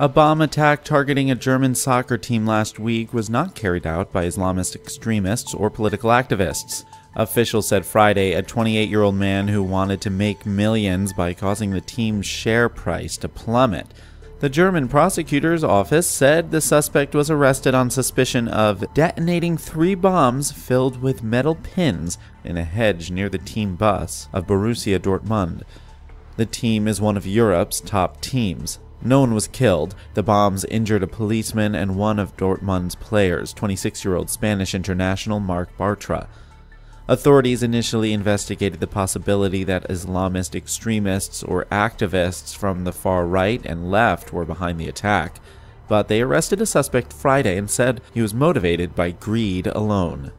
A bomb attack targeting a German soccer team last week was not carried out by Islamist extremists or political activists. Officials said Friday a 28 year old man who wanted to make millions by causing the team's share price to plummet. The German prosecutor's office said the suspect was arrested on suspicion of detonating three bombs filled with metal pins in a hedge near the team bus of Borussia Dortmund. The team is one of Europe's top teams. No one was killed. The bombs injured a policeman and one of Dortmund's players, 26 year old Spanish international Marc Bartra. Authorities initially investigated the possibility that Islamist extremists or activists from the far right and left were behind the attack, but they arrested a suspect Friday and said he was motivated by greed alone.